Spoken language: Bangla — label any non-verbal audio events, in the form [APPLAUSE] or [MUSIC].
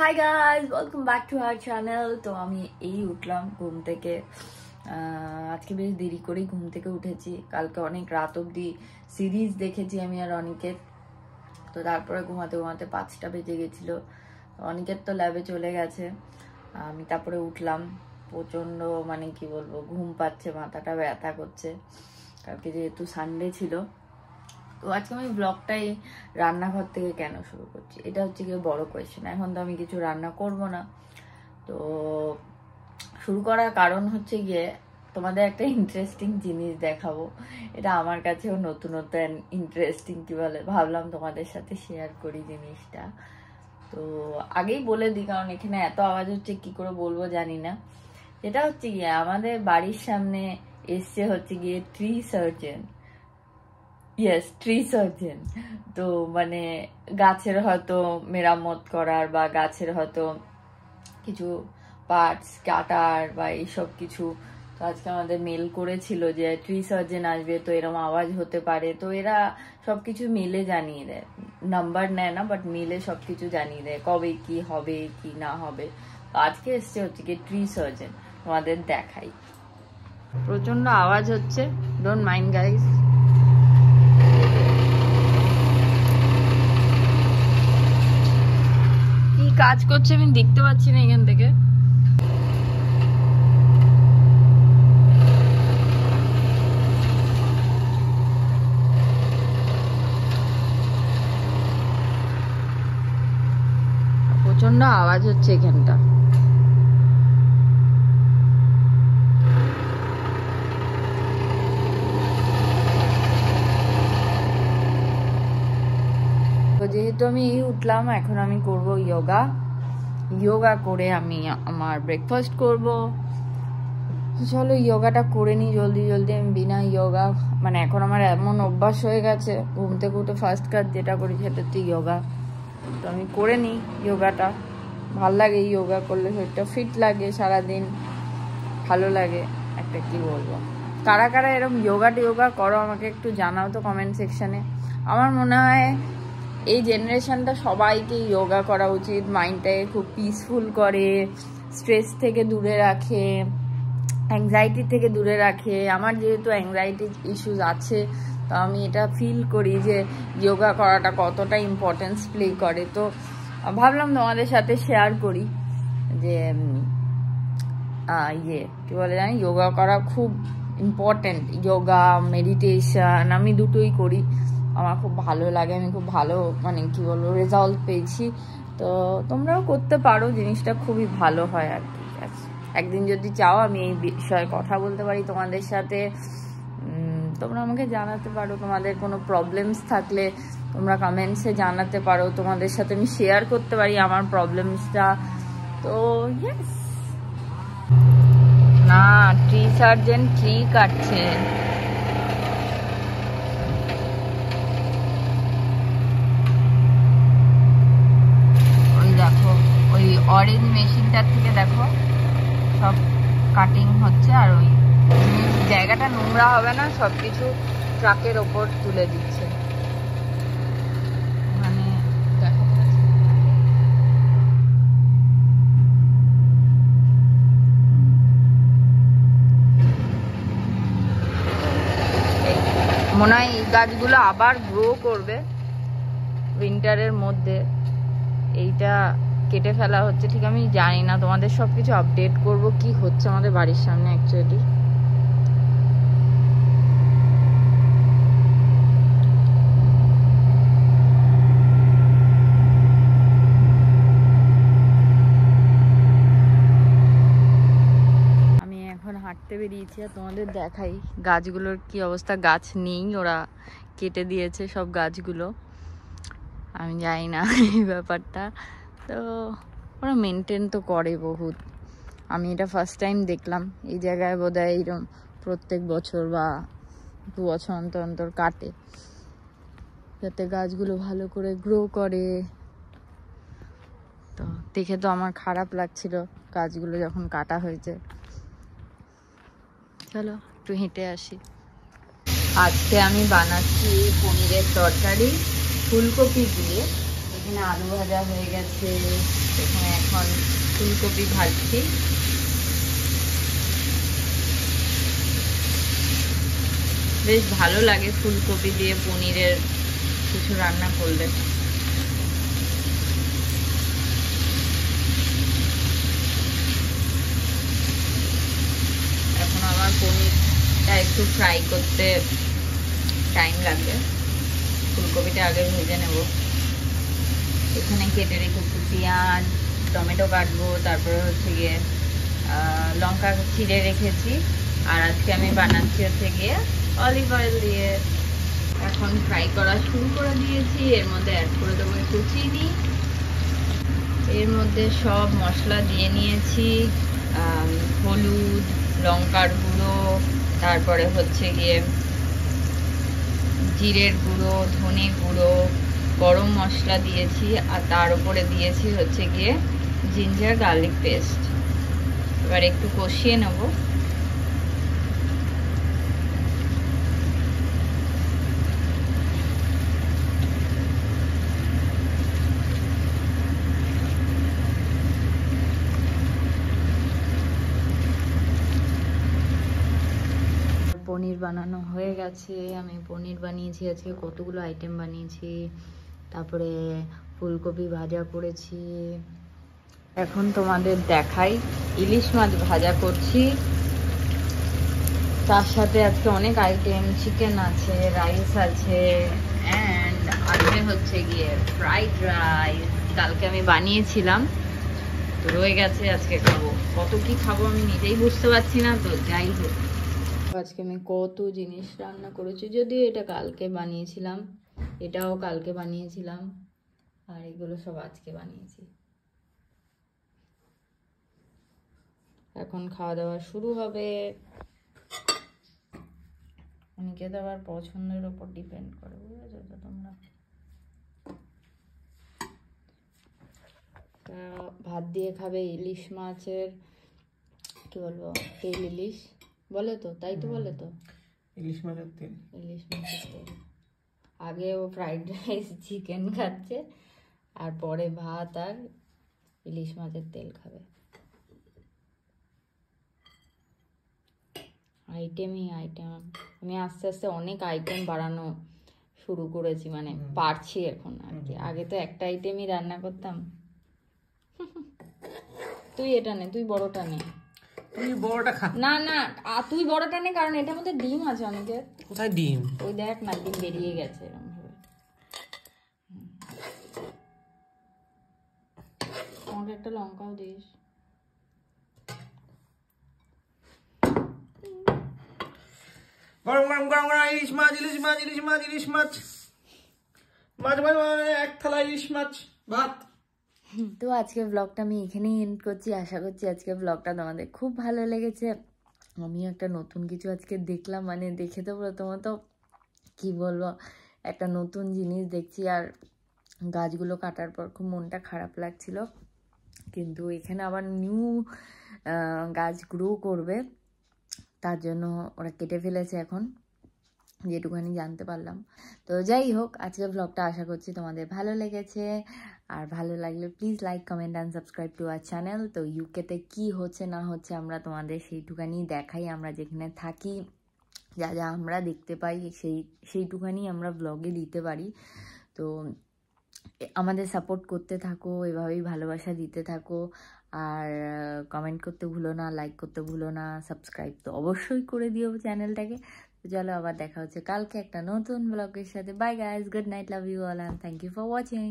Hi guys welcome back to our channel তো আমি এই উঠলাম ঘুম থেকে। আজকে বেশ দেরি করেই ঘুম থেকে উঠেছি। কালকে অনেক রাত অবধি সিরিজ দেখেছি আমি আর অনিকেত তো তারপরে ঘুমাতে ঘুমাতে পাঁচটা বেজে গেছিল। অনিকেত তো ল্যাবে চলে গেছে। আমি তারপরে উঠলাম। প্রচণ্ড মানে কি বলব, ঘুম পাচ্ছে, মাথাটা ব্যথা করছে। কালকে যেহেতু সানডে ছিল তো আজকে আমি ব্লগটাই রান্নাঘর থেকে কেন শুরু করছি? এটা হচ্ছে গিয়ে বড় কোয়েশ্চেন এখন তো আমি কিছু রান্না করব না। তো শুরু করার কারণ হচ্ছে গিয়ে তোমাদের একটা ইন্টারেস্টিং জিনিস দেখাবো। এটা আমার কাছেও নতুনত্ব ইন্টারেস্টিং কি বলে? ভাবলাম তোমাদের সাথে শেয়ার করি জিনিসটা। তো আগেই বলে দিই, কারণ এখানে এত আওয়াজ হচ্ছে, কি করে বলব জানি না। এটা হচ্ছে গিয়ে আমাদের বাড়ির সামনে এসছে হচ্ছে গিয়ে tree surgeon yes tree surgeon তো মানে গাছের হয়তো মেরামত করার বা গাছের হয়তো কিছু পার্টস কাটার বা এইসব কিছু। তো আজকে আমাদের মেল করেছিল যে ট্রি সার্জেন আসবে। তো এরকম আওয়াজ হতে পারে। তো এরা সবকিছু মিলে জানিয়ে দেয়। নাম্বার নেয় না বাট মেলে সবকিছু জানিয়ে দেয়। কবে কি হবে, কি না হবে। আজকে এসছে হচ্ছে কি ট্রি সার্জেন তোমাদের দেখাই। প্রচণ্ড আওয়াজ হচ্ছে। ডোন্ট মাইন্ড গাইস কাজ করছে আমি দেখতে পাচ্ছি না এখান থেকে। প্রচণ্ড আওয়াজ হচ্ছে এখানটা। যেহেতু আমি উঠলাম, এখন আমি করব যোগা যোগা করে আমি আমার ব্রেকফাস্ট করব। চলো যোগাটা করে নিই, জলদি জলদি। আমি বিনা যোগা মানে এখন আমার এমন অভ্যাস হয়ে গেছে, ঘুম থেকে উঠে ফার্স্ট কাজ যেটা করি সেটা হচ্ছে যোগা তো আমি করে নিই যোগাটা ভালো লাগে যোগা করলে, শরীরটা ফিট লাগে সারাদিন। ভালো লাগে, একটা কি বলব? কারা কারা এরকম যোগা টোগা করো, আমাকে একটু জানাও তো কমেন্ট সেকশানে আমার মনে হয় এই জেনারেশনটা সবাইকে যোগা করা উচিত মাইন্ডটাকে খুব পিসফুল করে স্ট্রেস থেকে দূরে রাখে অ্যাংজাইটি থেকে দূরে রাখে। আমার যেহেতু অ্যাংজাইটি ইস্যুস আছে, তো আমি এটা ফিল করি যে যোগা করাটা কতটা ইম্পর্টেন্স প্লে করে। তো ভাবলাম তোমাদের সাথে শেয়ার করি যে ইয়ে কী বলে জানি? যোগা করা খুব ইম্পর্টেন্ট যোগা মেডিটেশন আমি দুটোই করি। আমার খুব ভালো লাগে, আমি খুব ভালো মানে কি বলব রেজাল্ট পেয়েছি। তো তোমরাও করতে পারো, জিনিসটা খুবই ভালো হয় আর কি। একদিন যদি চাও, আমি এই বিষয়ে কথা বলতে পারি তোমাদের সাথে। তোমরা আমাকে জানাতে পারো, তোমাদের কোনো প্রবলেমস থাকলে তোমরা কমেন্টসে জানাতে পারো। তোমাদের সাথে আমি শেয়ার করতে পারি আমার প্রবলেমসটা তো ইয়েস না ট্রি সার্জেন ট্রি কাটছে ওই দেখো ওই অরেঞ্জ মেশিনটার থেকে দেখো, সব কাটিং হচ্ছে আর ওই জায়গাটা নোংরা হবে না সব কিছু ট্রাকের ওপর তুলে দিচ্ছে। মানে মনে হয় এই গাছগুলো আবার গ্রো করবে উইন্টারের মধ্যে। এইটা কেটে ফেলা হচ্ছে, ঠিক আমি জানি না। তোমাদের সব কিছু আপডেট করব, কি হচ্ছে আমাদের বাড়ির সামনে অ্যাকচুয়ালি হাঁটতে বেরিয়েছি আর তোমাদের দেখাই গাছগুলোর কি অবস্থা। গাছ নেই, ওরা কেটে দিয়েছে সব গাছগুলো। আমি জানি না [LAUGHS] এই ব্যাপারটা। তো ওরা মেনটেন তো করে বহুত। আমি এটা ফার্স্ট টাইম দেখলাম। এই জায়গায় বোধ হয় এইরকম প্রত্যেক বছর বা দু বছর অন্তর অন্তর কাটে। যাতে গাছগুলো ভালো করে গ্রো করে। তো দেখে তো আমার খারাপ লাগছিল গাছগুলো যখন কাটা হয়েছে। চলো একটু হেঁটে আসি। আজকে আমি বানাচ্ছি পনিরের তরকারি, ফুলকপি দিয়ে। এখানে আলু ভাজা হয়ে গেছে। এখানে এখন ফুলকপি ভাজছি। বেশ ভালো লাগে ফুলকপি দিয়ে পনিরের কিছু রান্না করলে। এখন আমার পনিরটা একটু ফ্রাই করতে টাইম লাগবে ফুলকপিটা আগে ভেজে নেব। এখানে কেটে রেখেছি পেঁয়াজ, টমেটো কাটবো, তারপরে হচ্ছে গিয়ে লঙ্কা চিড়ে রেখেছি। আর আজকে আমি বানাচ্ছি হচ্ছে গিয়ে অলিভ অয়েল দিয়ে। এখন ফ্রাই করা শুরু করে দিয়েছি। এর মধ্যে অ্যাড করে দেবো একটু চিনি। এর মধ্যে সব মশলা দিয়ে নিয়েছি। হলুদ, লঙ্কার গুঁড়ো, তারপরে হচ্ছে গিয়ে জিরের গুঁড়ো, ধনে গুঁড়ো গরম মশলা দিয়েছি আর তার উপরে দিয়েছি হচ্ছে গিয়ে জিঞ্জার গার্লিক পেস্ট এবার একটু কষিয়ে নেব। পনির বানানো হয়ে গেছে। আমি পনির বানিয়েছি, আজকে কতগুলো আইটেম বানিয়েছি। তারপরে ফুলকপি ভাজা করেছি। এখন তোমাদের দেখাই ইলিশ মাছ ভাজা করছি। তার সাথে আজকে অনেক আইটেম চিকেন আছে রাইস আছে অ্যান্ড আজকে হচ্ছে গিয়ে ফ্রাইড রাইস কালকে আমি বানিয়েছিলাম, তো রয়ে গেছে আজকে খাব। কত কি খাব আমি নিজেই বুঝতে পারছি না, তো যাই হোক। আজকে আমি কত জিনিস রান্না করেছি, যদিও এটা কালকে বানিয়েছিলাম। এটাও কালকে বানিয়েছিলাম আর এগুলো সব আজকে বানিয়েছি। এখন খাওয়া দাওয়া শুরু হবে। অনেকে তো আবার পছন্দের ওপর ডিপেন্ড করে বুঝেছ? তো তোমরা। ভাত দিয়ে খাবে ইলিশ মাছের কি বলব তেল ইলিশ। বলে তো তাই তো বলে তো? ইলিশ মাছের তেল। ইলিশ মাছের তেল। আগে ও ফ্রাইড রাইস চিকেন খাচ্ছে আর পরে ভাত আর ইলিশ মাছের তেল খাবে। আইটেমই আইটেম আমি আস্তে আস্তে অনেক আইটেম বাড়ানো শুরু করেছি মানে পারছি এখন আর কি। আগে তো একটা আইটেমই রান্না করতাম। তুই এটা নে তুই বড়টা নে। তুই বড়টা খা। না না তুই বড়টা নে কারণ এটার মধ্যে ডিম আছে অনেকের। কোথায় ডিম? ওই দেখ না ডিম বেরিয়ে গেছে এরকম ভাবে আমাকে একটা লঙ্কাও দিস। গরম গরম গরম গরম ইলিশ মাছ ইলিশ মাছ ইলিশ মাছ ইলিশ মাছ। মাছ মাছ মাছ, এক থালা ইলিশ মাছ ভাত। তো আজকে ব্লগটা আমি এখানেই এন্ড করছি। আশা করছি আজকে ব্লগটা তোমাদের খুব ভালো লেগেছে। আমি একটা নতুন কিছু আজকে দেখলাম মানে দেখে তো প্রথমত, কি বলব, একটা নতুন জিনিস দেখছি আর গাছগুলো কাটার পর খুব মনটা খারাপ লাগছিল। কিন্তু এখানে আবার নিউ গাছ গ্রো করবে, তার জন্য ওরা কেটে ফেলেছে এখন। যেটুখানি জানতে পারলাম। তো যাই হোক আজকে ব্লগটা আশা করছি তোমাদের ভালো লেগেছে। আর ভালো লাগলে please like comment and subscribe to our channel তো ইউকেতে কি হচ্ছে, না হচ্ছে আমরা তোমাদের সেইটুখানি দেখাই। আমরা যেখানে থাকি, যা যা আমরা দেখতে পাই, সেই, সেইটুখানি আমরা ব্লগে দিতে পারি। তো আমাদের সাপোর্ট করতে থাকো, এভাবেই ভালোবাসা দিতে থাকো। আর কমেন্ট করতে ভুলো না লাইক করতে ভুলো না সাবস্ক্রাইব তো অবশ্যই করে দিও চ্যানেলটাকে চলো আবার দেখা হচ্ছে। কালকে একটা নতুন ব্লগের সাথে। Bye guys good night love you all and thank you for watching